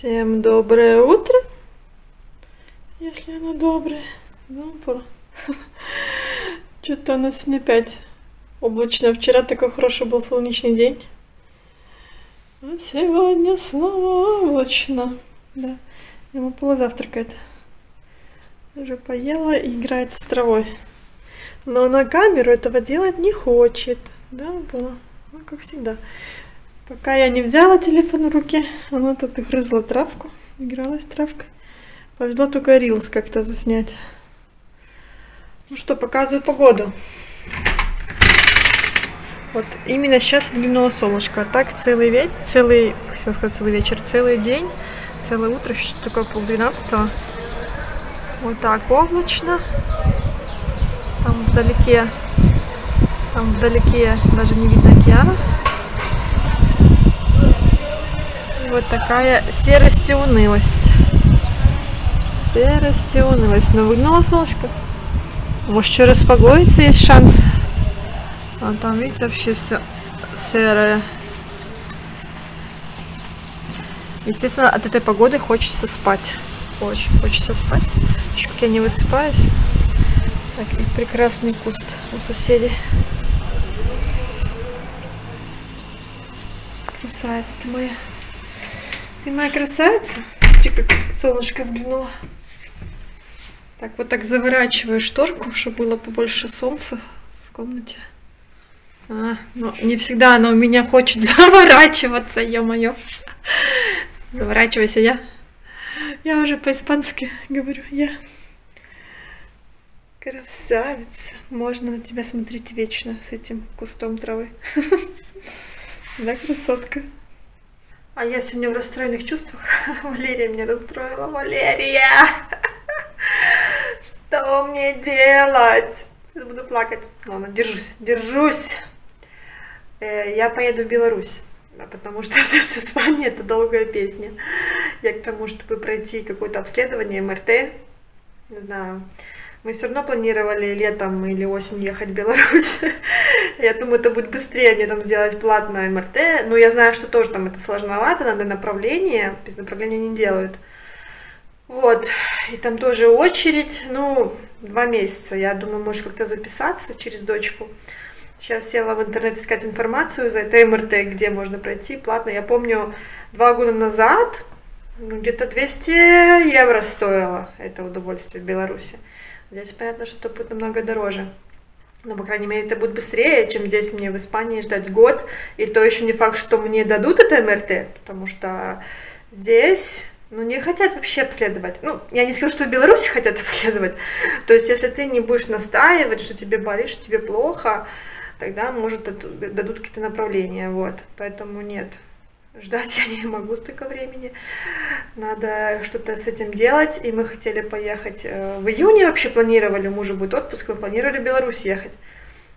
Всем доброе утро, если оно доброе. Ну, пора. Что-то у нас сегодня опять облачно. Вчера такой хороший был солнечный день. А сегодня снова облачно. Да, ему полузавтракает. Уже поела и играет с травой. Но на камеру этого делать не хочет. Да, было. Ну, как всегда. Пока я не взяла телефон в руки, она тут грызла травку, игралась травкой. Повезло только рилс как-то заснять. Ну что, показываю погоду. Вот именно сейчас выглянуло солнышко. А так целый вечер, целый, хотела сказать целый вечер, целый день, целое утро, что такое пол двенадцатого. Вот так облачно. Там вдалеке, там вдалеке даже не видно океана. Вот такая серость и унылость. Серость и унылость. Но выгнало солнышко. Может, еще распогодится, есть шанс. А там, видите, вообще все серое. Естественно, от этой погоды хочется спать. Очень хочется спать. Еще как я не высыпаюсь. Так, и прекрасный куст у соседей. Красавица ты моя. Ты моя красавица. Смотри, как солнышко взглянуло. Так, вот так заворачиваю шторку, чтобы было побольше солнца в комнате. А, ну, не всегда она у меня хочет заворачиваться, ё-моё. Заворачивайся, я. Я уже по-испански говорю, я. Красавица. Можно на тебя смотреть вечно с этим кустом травы. Да, красотка. А я сегодня в расстроенных чувствах. Валерия меня расстроила. Валерия! Что мне делать? Буду плакать. Ладно, держусь, держусь. Э, я поеду в Беларусь, потому что с Испании это долгая песня. Я к тому, чтобы пройти какое-то обследование МРТ, не знаю, мы все равно планировали летом или осенью ехать в Беларусь. Я думаю, это будет быстрее мне там сделать платное МРТ. Но я знаю, что тоже там это сложновато, надо направление. Без направления не делают. Вот. И там тоже очередь. Ну, два месяца. Я думаю, можешь как-то записаться через дочку. Сейчас села в интернет искать информацию за это МРТ, где можно пройти платно. Я помню, два года назад ну, где-то 200 евро стоило это удовольствие в Беларуси. Здесь понятно, что это будет намного дороже. Но, по крайней мере, это будет быстрее, чем здесь мне в Испании ждать год. И то еще не факт, что мне дадут это МРТ, потому что здесь ну, не хотят вообще обследовать. Ну, я не скажу, что в Беларуси хотят обследовать. То есть, если ты не будешь настаивать, что тебе болит, что тебе плохо, тогда, может, дадут какие-то направления, вот. Поэтому нет, ждать я не могу столько времени. Надо что-то с этим делать. И мы хотели поехать э, в июне, вообще планировали, у мужа будет отпуск, мы планировали в Беларусь ехать.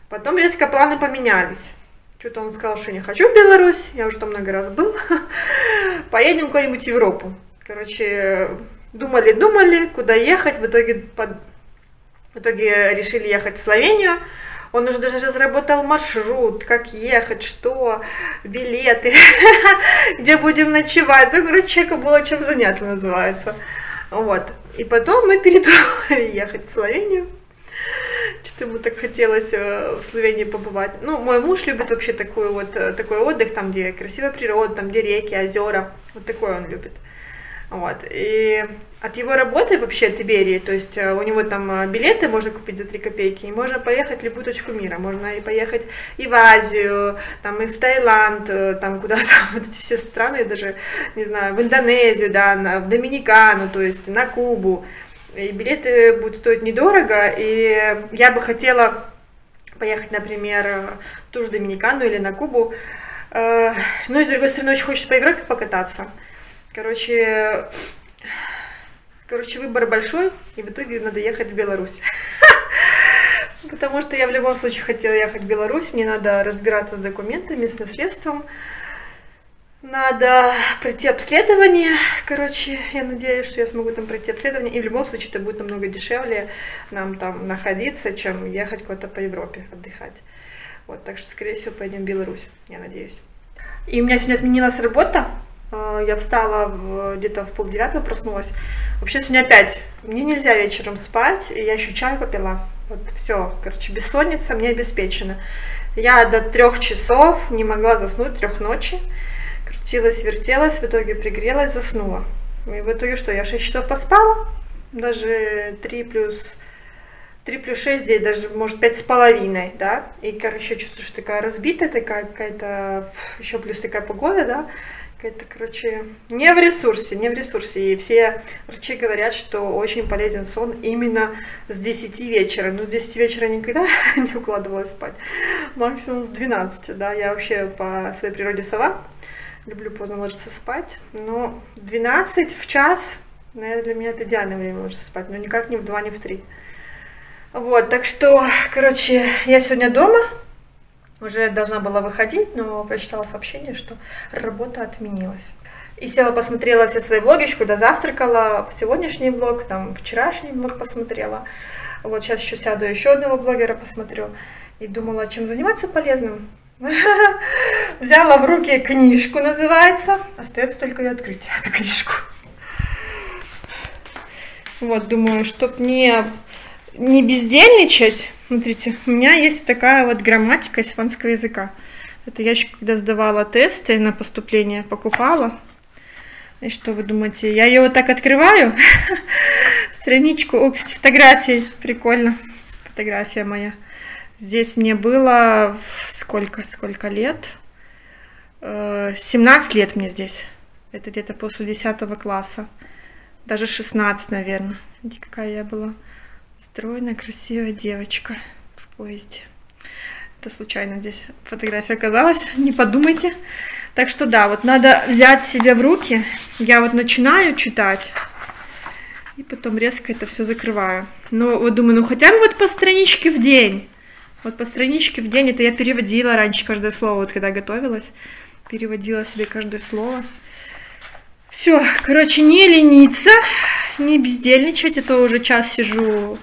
Потом резко планы поменялись. Что-то он сказал, что не хочу в Беларусь, я уже там много раз был. Поедем куда-нибудь в Европу. Короче, думали-думали, куда ехать, в итоге, под... в итоге решили ехать в Словению. Он уже даже разработал маршрут, как ехать, что, билеты, где будем ночевать. Ну, короче, человеку было чем заняться, называется. Вот. И потом мы передумали ехать в Словению. Что-то ему так хотелось э, в Словении побывать. Ну, мой муж любит вообще такой вот э, такой отдых, там, где красивая природа, там, где реки, озера. Вот такой он любит. Вот. И от его работы вообще от Иберии, то есть э, у него там э, билеты можно купить за 3 копейки, и можно поехать в любую точку мира, можно и поехать и в Азию, там и в Таиланд, э, там куда-то, вот эти все страны, даже, не знаю, в Индонезию, да, в Доминикану, то есть на Кубу. И билеты будут стоить недорого, и я бы хотела поехать, например, в ту же Доминикану или на Кубу, но, и с другой стороны, очень хочется по Европе покататься. Короче, короче, выбор большой, и в итоге надо ехать в Беларусь. Потому что я в любом случае хотела ехать в Беларусь, мне надо разбираться с документами, с наследством. Надо пройти обследование. Короче, я надеюсь, что я смогу там пройти обследование. И в любом случае это будет намного дешевле нам там находиться, чем ехать куда-то по Европе отдыхать. Вот, так что, скорее всего, поедем в Беларусь, я надеюсь. И у меня сегодня отменилась работа. Э, я встала где-то в полдевятого, проснулась. Вообще сегодня опять, мне нельзя вечером спать, и я еще чай попила. Вот все, короче, бессонница мне обеспечена. Я до трех часов не могла заснуть, трех ночи. Крутилась, вертелась, в итоге пригрелась, заснула. И в итоге что, я 6 часов поспала, даже 3 плюс 3 плюс 6 здесь даже, может, 5 с половиной, да, и, короче, чувствую, что такая разбитая, такая какая-то, еще плюс такая погода, да, какая-то, короче, не в ресурсе, не в ресурсе, и все врачи говорят, что очень полезен сон именно с 10 вечера, ну, с 10 вечера никогда не укладывалась спать, максимум с 12, да, я вообще по своей природе сова, люблю поздно ложиться спать, но 12 в час, наверное, для меня это идеальное время ложиться спать, но никак не в 2, не в 3. Вот, так что, короче, я сегодня дома, уже должна была выходить, но прочитала сообщение, что работа отменилась. И села, посмотрела все свои влоги, еще когда завтракала, сегодняшний влог, там, вчерашний влог посмотрела. Вот сейчас еще сяду еще одного блогера посмотрю. И думала, чем заниматься полезным. Взяла в руки книжку, называется. Остается только ее открыть, эту книжку. Вот, думаю, чтоб не не бездельничать, смотрите, у меня есть такая вот грамматика испанского языка. Это я еще когда сдавала тесты на поступление, покупала. И что вы думаете, я ее вот так открываю, страничку, о, кстати, фотографии, прикольно, фотография моя. Здесь мне было сколько, сколько лет? 17 э, лет мне здесь. Это где-то после 10 класса. Даже 16, наверное. Видите, какая я была. Стройная, красивая девочка в поезде. Это случайно здесь фотография оказалась, не подумайте. Так что да, вот надо взять себя в руки. Я вот начинаю читать, и потом резко это все закрываю. Но вот думаю, ну хотя бы вот по страничке в день. Вот по страничке в день, это я переводила раньше каждое слово, вот когда готовилась. Переводила себе каждое слово. Все, короче, не лениться, не бездельничать. Это уже час сижу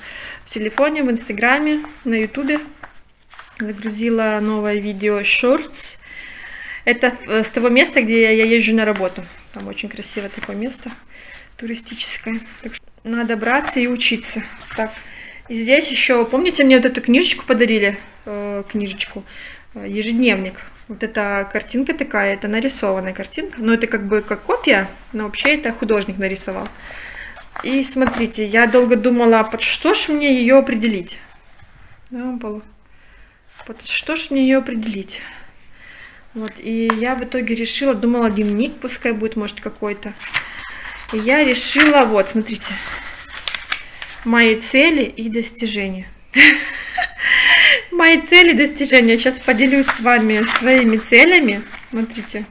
в телефоне, в инстаграме, на ютубе. Загрузила новое видео Shorts. Это с того места, где я езжу на работу. Там очень красивое такое место туристическое. Так что надо браться и учиться. Так, и здесь еще, помните, мне вот эту книжечку подарили? Э, книжечку. Э, ежедневник. Вот эта картинка такая, это нарисованная картинка. Но это как бы как копия, но вообще это художник нарисовал. И смотрите, я долго думала, под что ж мне ее определить. Да, было. Под что ж мне ее определить? Вот, и я в итоге решила, думала, дневник пускай будет, может, какой-то. И я решила, вот, смотрите, мои цели и достижения. Мои цели и достижения. Сейчас поделюсь с вами своими целями. Смотрите,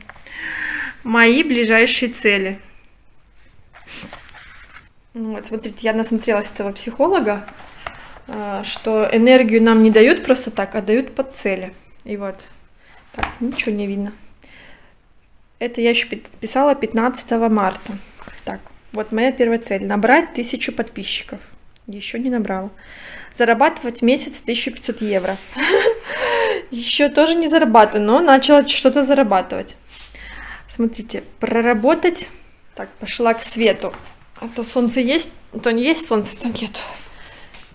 мои ближайшие цели. Вот, смотрите, я насмотрелась этого психолога, а, что энергию нам не дают просто так, а дают под цели. И вот, так, ничего не видно. Это я еще писала 15 марта. Так, вот моя первая цель. Набрать тысячу подписчиков. Еще не набрала. Зарабатывать в месяц 1500 евро. Еще тоже не зарабатываю, но начала что-то зарабатывать. Смотрите, проработать. Так, пошла к свету. А то солнце есть, то не есть солнце, то нет.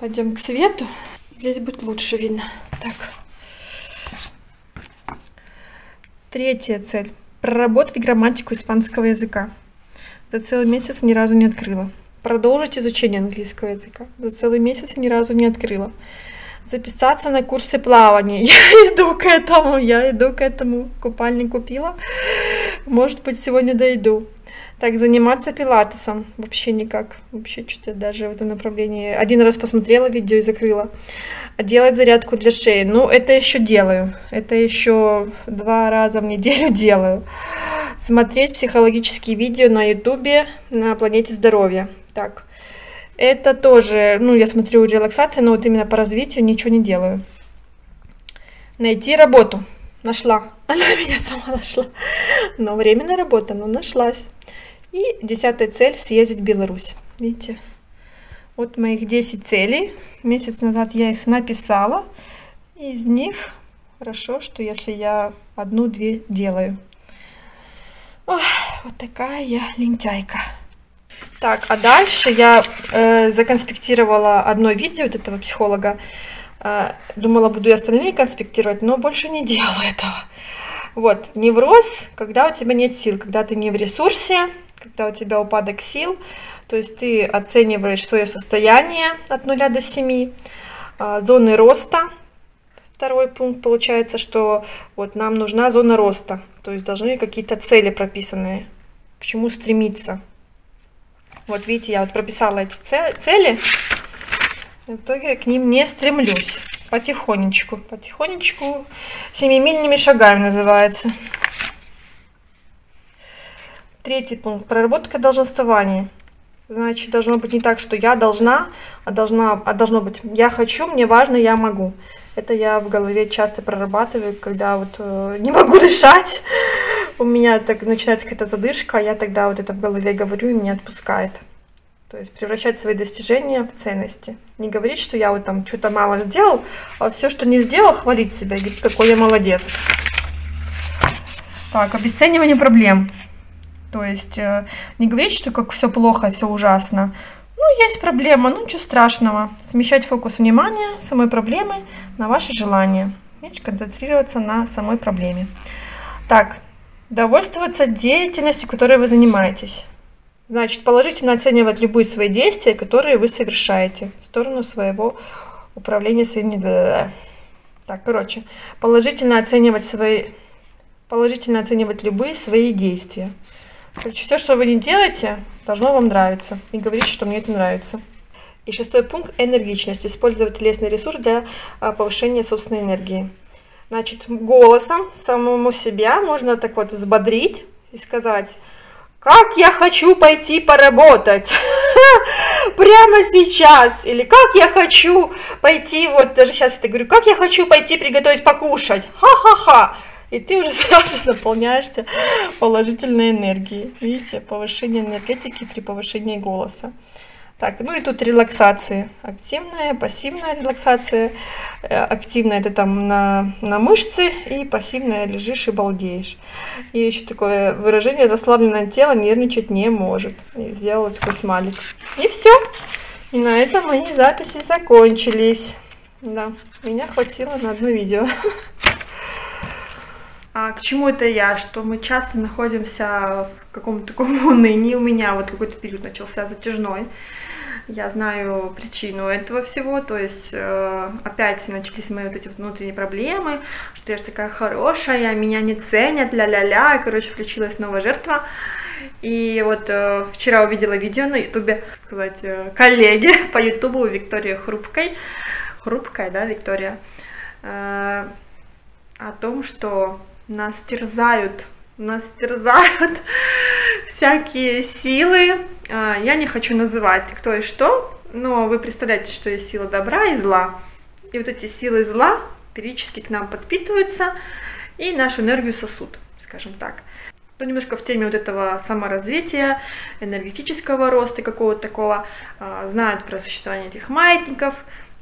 Пойдем к свету. Здесь будет лучше видно. Так. Третья цель. Проработать грамматику испанского языка. За целый месяц ни разу не открыла. Продолжить изучение английского языка. За целый месяц ни разу не открыла. Записаться на курсы плавания. Я иду к этому, я иду к этому. Купальник купила. Может быть, сегодня дойду. Так, заниматься пилатесом вообще никак. Вообще что-то даже в этом направлении. Один раз посмотрела видео и закрыла. А делать зарядку для шеи. Ну, это еще делаю. Это еще два раза в неделю делаю. Смотреть психологические видео на ютубе на планете здоровья. Так, это тоже, ну, я смотрю релаксация, но вот именно по развитию ничего не делаю. Найти работу. Нашла. Она меня сама нашла. Но временная работа, но нашлась. И десятая цель – съездить в Беларусь. Видите? Вот моих 10 целей. Месяц назад я их написала. Из них хорошо, что если я одну-две делаю. Ох, Вот такая я лентяйка. Так, а дальше я э, законспектировала одно видео от этого психолога. Э, думала, буду и остальные конспектировать, но больше не делала этого. Вот, невроз, когда у тебя нет сил, когда ты не в ресурсе, когда у тебя упадок сил, то есть ты оцениваешь свое состояние от 0 до 7, э, зоны роста, второй пункт получается, что вот нам нужна зона роста, то есть должны какие-то цели прописанные, к чему стремиться. Вот видите, я вот прописала эти цели, в итоге к ним не стремлюсь. Потихонечку, потихонечку, семимильными шагами называется. Третий пункт. Проработка долженствования. Значит, должно быть не так, что я должна, а, должна, а должно быть я хочу, мне важно, я могу. Это я в голове часто прорабатываю, когда вот э, не могу дышать, у меня так начинается какая-то задышка, а я тогда вот это в голове говорю, и меня отпускает. То есть превращать свои достижения в ценности. Не говорить, что я вот там что-то мало сделал, а все, что не сделал, хвалить себя, говорить, какой я молодец. Так, обесценивание проблем. То есть э, не говорить, что как все плохо, все ужасно. Ну, есть проблема, ну ничего страшного. Смещать фокус внимания самой проблемы на ваши желания. Меньше концентрироваться на самой проблеме. Так, Довольствоваться деятельностью, которой вы занимаетесь. Значит, положительно оценивать любые свои действия, которые вы совершаете в сторону своего управления своими... Так, короче, положительно оценивать свои... Положительно оценивать любые свои действия. Короче, все, что вы не делаете, должно вам нравиться. И говорить, что мне это нравится. И шестой пункт – энергичность. Использовать телесный ресурс для а, повышения собственной энергии. Значит, голосом самому себя можно так вот взбодрить и сказать, как я хочу пойти поработать прямо сейчас, или как я хочу пойти, вот даже сейчас это говорю, как я хочу пойти приготовить покушать, ха-ха-ха, и ты уже сразу наполняешься положительной энергией, видите, повышение энергетики при повышении голоса. Так, ну и тут релаксации. Активная, пассивная релаксация. Э, активная это там на, на мышцы, и пассивная лежишь и балдеешь. И еще такое выражение расслабленное тело нервничать не может. И сделала такой смайлик. И все. И на этом мои записи закончились. Да, меня хватило на одно видео. А к чему это я? Что мы часто находимся в каком-то таком унынии. У меня вот какой-то период начался затяжной. Я знаю причину этого всего, то есть э, опять начались мои вот эти внутренние проблемы, что я же такая хорошая, меня не ценят, ля-ля-ля, и, короче, включилась новая жертва. И вот э, вчера увидела видео на ютубе, сказать, э, коллеги по ютубу Виктории Хрупкой, Хрупкая, да, Виктория, э, о том, что нас терзают, нас терзают всякие силы. А, я не хочу называть кто и что, но вы представляете, что есть сила добра и зла. И вот эти силы зла периодически к нам подпитываются и нашу энергию сосут, скажем так. Ну, немножко в теме вот этого саморазвития, энергетического роста какого-то такого, а, знают про существование этих маятников,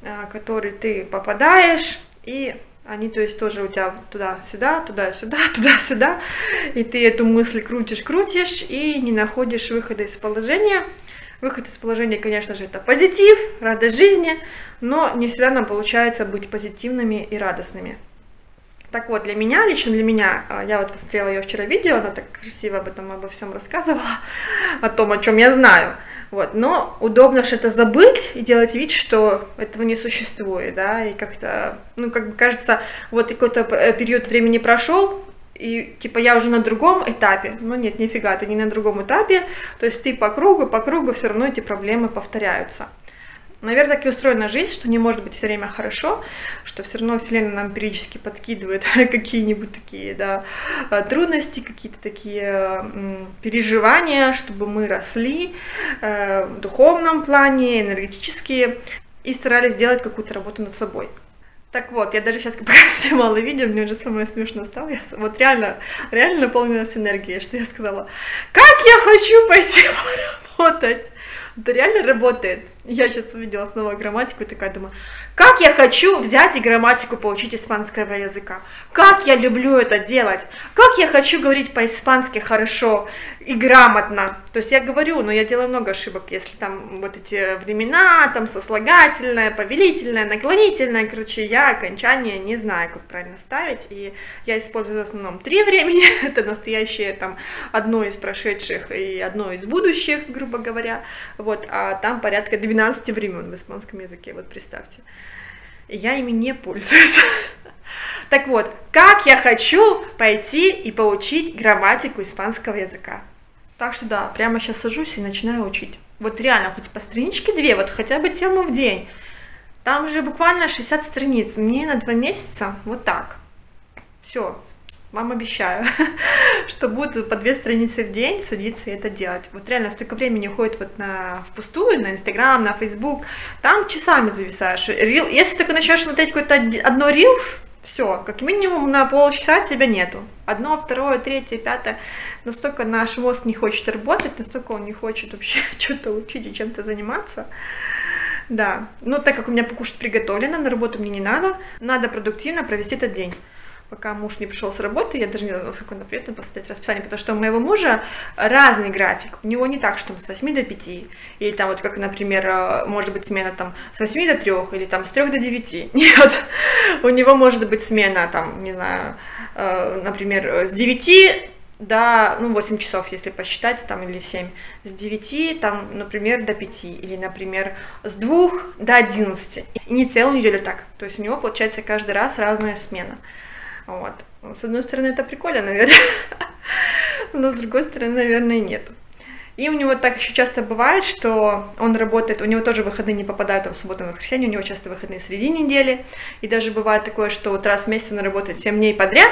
а, которые ты попадаешь и они, то есть, тоже у тебя туда-сюда, туда-сюда, туда-сюда, и ты эту мысль крутишь-крутишь и не находишь выхода из положения. Выход из положения, конечно же, это позитив, радость жизни, но не всегда нам получается быть позитивными и радостными. Так вот, для меня, лично для меня, а, я вот посмотрела ее вчера видео, она так красиво об этом, обо всем рассказывала, о том, о чем я знаю. Вот, но удобно что-то забыть и делать вид, что этого не существует, да, и как-то, ну, как бы кажется, вот какой-то э, период времени прошел, и типа я уже на другом этапе. Но нет, нифига, ты не на другом этапе. То есть ты по кругу, по кругу все равно эти проблемы повторяются. Наверное, так и устроена жизнь, что не может быть все время хорошо, что все равно Вселенная нам периодически подкидывает какие-нибудь такие да, а, трудности, какие-то такие переживания, чтобы мы росли э, в духовном плане, энергетически, и старались сделать какую-то работу над собой. Так вот, я даже сейчас когда снимала видео, мне уже самое смешно стало. Я вот реально, реально наполнилась энергией, что я сказала, как я хочу пойти поработать. Это реально работает. Я сейчас увидела снова грамматику и такая думаю, Как я хочу взять и грамматику поучить испанского языка. Как я люблю это делать. Как я хочу говорить по-испански хорошо и грамотно. То есть я говорю, но я делаю много ошибок, если там вот эти времена, там сослагательное, повелительное, наклонительное, короче, я окончание не знаю, как правильно ставить, и я использую в основном три времени, это настоящее там одно из прошедших и одно из будущих, грубо говоря, вот, а там порядка 12 времен в испанском языке, вот представьте. Я ими не пользуюсь. Так вот, как я хочу пойти и поучить грамматику испанского языка. Так что да, прямо сейчас сажусь и начинаю учить. Вот реально, хоть по страничке две, вот хотя бы тему в день. Там же буквально 60 страниц. Мне на два месяца вот так. Все, вам обещаю, что будет по две страницы в день садиться и это делать. Вот реально столько времени уходит вот на впустую, на Инстаграм, на Фейсбук. Там часами зависаешь. Рил, если только начнешь смотреть какое-то одно рилс, все, как минимум на полчаса тебя нету. Одно, второе, третье, пятое. Настолько наш мозг не хочет работать, настолько он не хочет вообще что-то учить и чем-то заниматься. Да, ну так как у меня покушать приготовлено, на работу мне не надо, надо продуктивно провести этот день пока муж не пришел с работы, я даже не знала, сколько он придет, посмотреть расписание, потому что у моего мужа разный график. У него не так, что с 8 до 5, или там вот как, например, э, может быть смена там с 8 до 3, или там с 3 до 9. Нет, у него может быть смена там, не знаю, э, например, с 9 до, ну, 8 часов, если посчитать, там, или 7, с 9, там, например, до 5, или, например, с 2 до 11, и не целую неделю так, то есть у него, получается, каждый раз разная смена. Вот. С одной стороны, это прикольно, наверное, но с другой стороны, наверное, нет. И у него так еще часто бывает, что он работает, у него тоже выходные не попадают там, в субботу и воскресенье, у него часто выходные среди недели, и даже бывает такое, что вот раз в месяц он работает 7 дней подряд,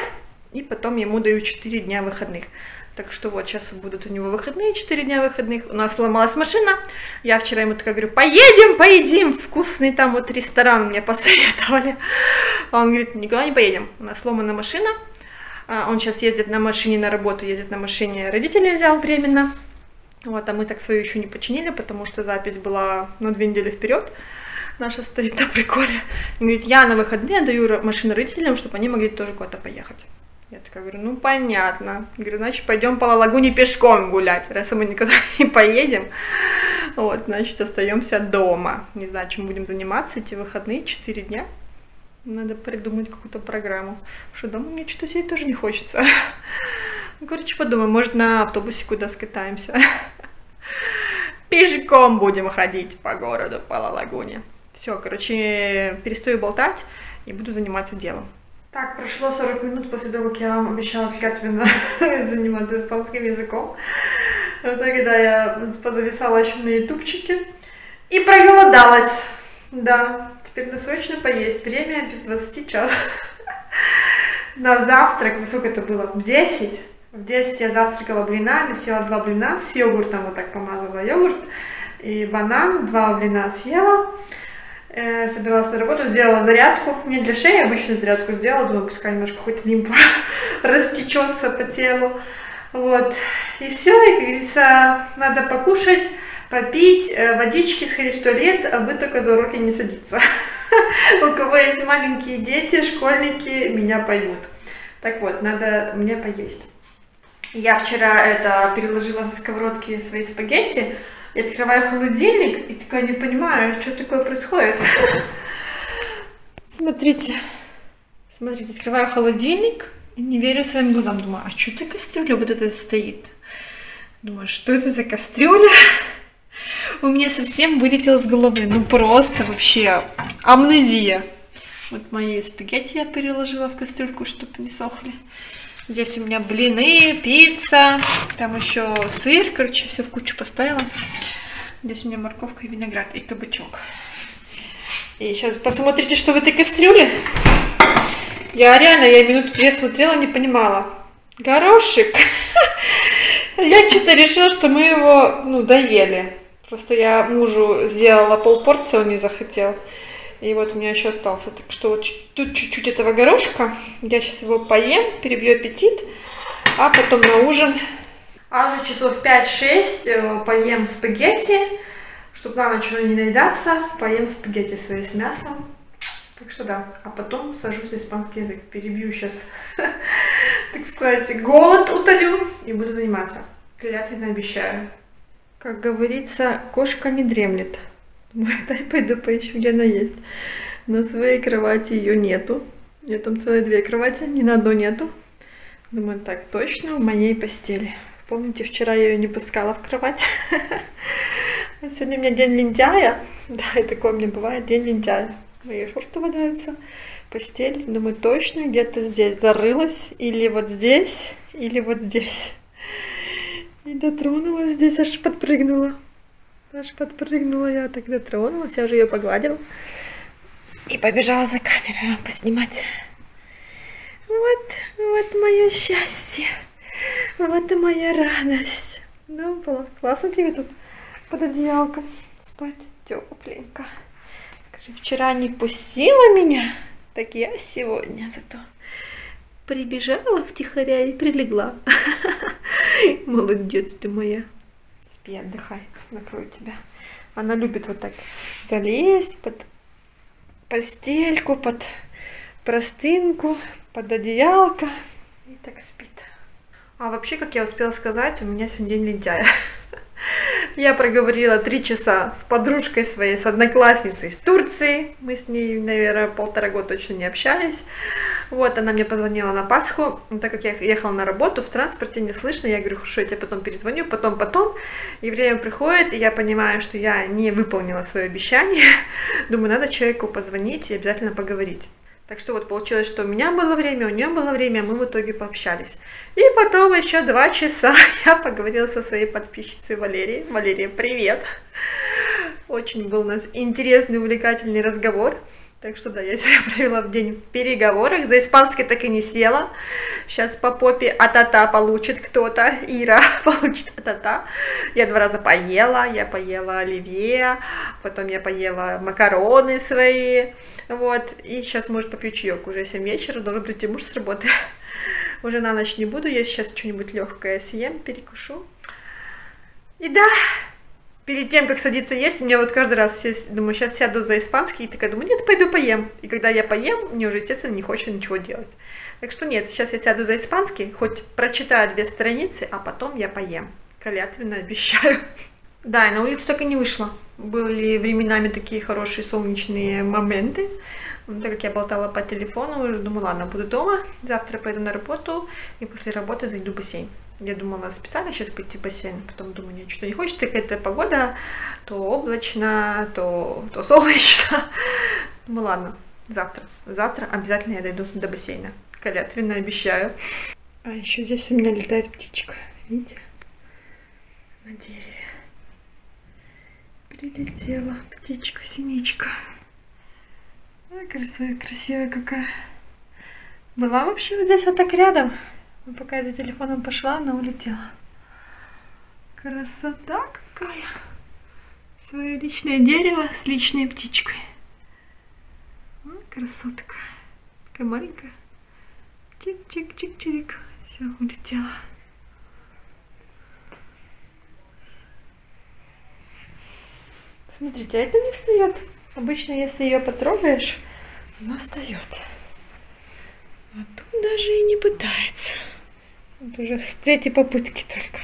и потом ему дают 4 дня выходных. Так что вот сейчас будут у него выходные, 4 дня выходных. У нас сломалась машина. Я вчера ему такая говорю, поедем, поедим. Вкусный там вот ресторан мне посоветовали. А он говорит, никуда не поедем. У нас сломана машина. А он сейчас ездит на машине на работу, ездит на машине. Родителей взял временно. Вот, а мы так свою еще не починили, потому что запись была на две недели вперед. Наша стоит на приколе. Он говорит, я на выходные даю машину родителям, чтобы они могли тоже куда-то поехать. Я такая говорю, ну понятно. Говорю, значит, пойдем по лагуне пешком гулять, раз мы никуда не поедем. Вот, значит, остаемся дома. Не знаю, чем будем заниматься эти выходные, 4 дня. Надо придумать какую-то программу. Потому что дома мне что-то сидеть тоже не хочется. Короче, подумаем, может, на автобусе куда скатаемся. Пешком будем ходить по городу, по лагуне. Все, короче, перестаю болтать и буду заниматься делом. Так, прошло 40 минут после того, как я вам обещала клятвенно заниматься испанским языком. В итоге, да, я позависала еще на ютубчике и проголодалась. Да, теперь на поесть. Время без 20 час. На завтрак, во сколько это было? В 10. В 10 я завтракала блинами, съела два блина с йогуртом, вот так помазала йогурт. И банан, два блина съела э, собиралась на работу, сделала зарядку. Не для шеи, обычную зарядку сделала, думаю, пускай немножко хоть лимфа растечется по телу. Вот. И все, и, как говорится, надо покушать, попить, э, водички, сходить в туалет, а вы только за уроки не садиться. У кого есть маленькие дети, школьники, меня поймут. Так вот, надо мне поесть. Я вчера это переложила со сковородки свои спагетти, я открываю холодильник и такая не понимаю, что такое происходит. Смотрите. Смотрите, открываю холодильник и не верю своим глазам. Думаю, а что это кастрюля вот это стоит? Думаю, что это за кастрюля? У меня совсем вылетело с головы. Ну просто вообще амнезия. Вот мои спагетти я переложила в кастрюльку, чтобы не сохли. Здесь у меня блины, пицца, там еще сыр, короче, все в кучу поставила. Здесь у меня морковка и виноград, и кабачок. И сейчас посмотрите, что в этой кастрюле. Я реально, я минуту две смотрела, не понимала. Горошек. Я что-то решила, что мы его, ну, доели. Просто я мужу сделала полпорции, он не захотел. И вот у меня еще остался. Так что вот тут чуть-чуть этого горошка. Я сейчас его поем, перебью аппетит. А потом на ужин. А уже часов 5-6 э, поем спагетти. Чтобы на ночь не наедаться, поем спагетти свои с мясом. Так что да, а потом сажусь испанский язык, перебью сейчас, так сказать, голод утолю и буду заниматься. Клятвенно обещаю. Как говорится, кошка не дремлет. Дай пойду поищу, где она есть. На своей кровати ее нету. Я там целые две кровати, ни на одну нету. Думаю, так, точно в моей постели. Помните, вчера я ее не пускала в кровать? Сегодня у меня день лентяя. Да, и такое мне бывает, день лентяя. Мои шорты валяются, постель. Думаю, точно где-то здесь зарылась. Или вот здесь, или вот здесь. И дотронулась здесь, аж подпрыгнула. Аж подпрыгнула я, так дотронулась, я уже ее погладила. И побежала за камерой поснимать. Вот, вот мое счастье. Вот и моя радость. Ну, было классно тебе тут под одеялком спать тепленько. Скажи, вчера не пустила меня, так я сегодня зато прибежала втихаря и прилегла. Молодец ты моя. Спи, отдыхай, накрою тебя. Она любит вот так залезть под постельку, под простынку, под одеялко и так спит. А вообще, как я успела сказать, у меня сегодня день лентяя. Я проговорила три часа с подружкой своей, с одноклассницей из Турции. Мы с ней, наверное, полтора года точно не общались. Вот, она мне позвонила на Пасху, так как я ехала на работу, в транспорте не слышно, я говорю, хорошо, я тебе потом перезвоню, потом, потом. И время приходит, и я понимаю, что я не выполнила свое обещание. Думаю, надо человеку позвонить и обязательно поговорить. Так что вот получилось, что у меня было время, у нее было время, мы в итоге пообщались. И потом еще два часа я поговорила со своей подписчицей Валерией. Валерия, привет! Очень был у нас интересный, увлекательный разговор. Так что да, я сегодня провела в день в переговорах. За испанский так и не села. Сейчас по попе атата получит кто-то. Ира получит атата. Я два раза поела. Я поела оливье. Потом я поела макароны свои. Вот, и сейчас, может, попью чаек. Уже 7 вечера, должен прийти муж с работы. Уже на ночь не буду, я сейчас что-нибудь легкое съем, перекушу. И да, перед тем, как садиться есть, мне вот каждый раз сесть, думаю, сейчас сяду за испанский, и такая думаю, нет, пойду поем. И когда я поем, мне уже, естественно, не хочется ничего делать. Так что нет, сейчас я сяду за испанский, хоть прочитаю две страницы, а потом я поем. Клятвенно обещаю. Да, и на улицу так и не вышла. Были временами такие хорошие солнечные моменты. Но так как я болтала по телефону, думала, ладно, буду дома, завтра пойду на работу, и после работы зайду в бассейн. Я думала специально сейчас пойти в бассейн, потом думаю, нет, что не хочется, какая-то погода, то облачно, то, то солнечно. Ну ладно, завтра. Завтра обязательно я дойду до бассейна. Клятвенно обещаю. А еще здесь у меня летает птичка. Видите? На дереве. Прилетела птичка-синичка. Красивая, красивая какая. Была вообще вот здесь вот так рядом. Но пока я за телефоном пошла, она улетела. Красота какая. Свое личное дерево с личной птичкой. Ой, красотка. Такая маленькая. Чик-чик-чик-чирик. Все, улетела. Смотрите, а это не встает. Обычно, если ее потрогаешь, она встает. А тут даже и не пытается. Вот уже с третьей попытки только.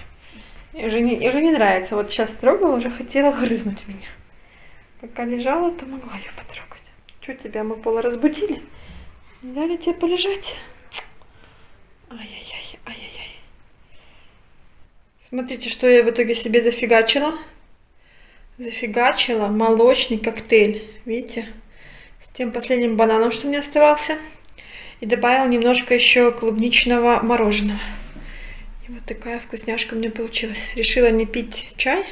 И уже не, уже не нравится. Вот сейчас трогала, уже хотела грызнуть меня. Пока лежала, то могла ее потрогать. Что тебя мы пола разбудили? Не дали тебе полежать? Ай-яй-яй, ай-яй-яй. Смотрите, что я в итоге себе зафигачила зафигачила молочный коктейль, видите, с тем последним бананом, что меня оставался. И добавила немножко еще клубничного мороженого. И вот такая вкусняшка у меня получилась. Решила не пить чай,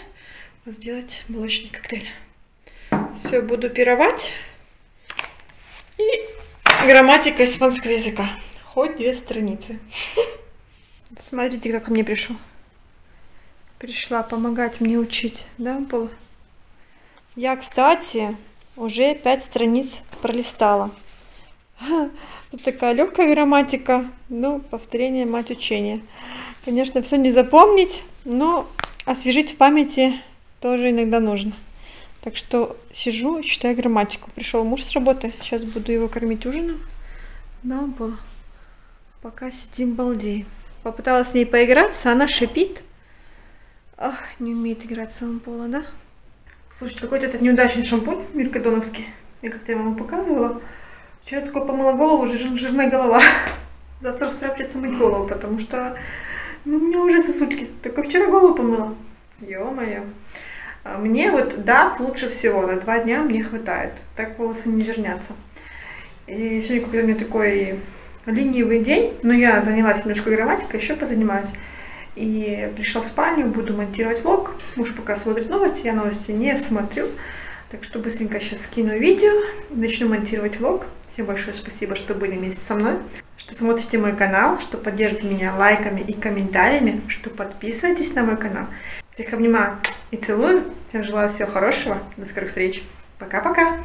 а сделать молочный коктейль. Все, буду пировать. И грамматика испанского языка. Хоть две страницы. Смотрите, кто ко мне пришел. Пришла помогать мне учить, да, Пола? Я, кстати, уже пять страниц пролистала. Тут такая легкая грамматика, но повторение мать учения. Конечно, все не запомнить, но освежить в памяти тоже иногда нужно. Так что сижу, читаю грамматику. Пришел муж с работы, сейчас буду его кормить ужином. Но было. Пока сидим балдеем. Попыталась с ней поиграться, она шипит. Ах, не умеет играть с самым пола, да? Слушайте, какой-то этот неудачный шампунь Миркадоновский. Я как-то вам показывала. Вчера только помыла голову, уже жир, жирная голова. Завтра с утра придется мыть голову, потому что ну, у меня уже сосульки. Только вчера голову помыла. Ё-моё. А мне вот DAF лучше всего, на два дня мне хватает. Так волосы не жирнятся. И сегодня какой-то у меня такой ленивый день, но я занялась немножко грамматикой, еще позанимаюсь. И пришла в спальню, буду монтировать влог. Муж пока смотрит новости, я новости не смотрю. Так что быстренько сейчас скину видео начну монтировать влог. Всем большое спасибо, что были вместе со мной, что смотрите мой канал, что поддержите меня лайками и комментариями, что подписывайтесь на мой канал. Всех обнимаю и целую. Всем желаю всего хорошего. До скорых встреч. Пока-пока.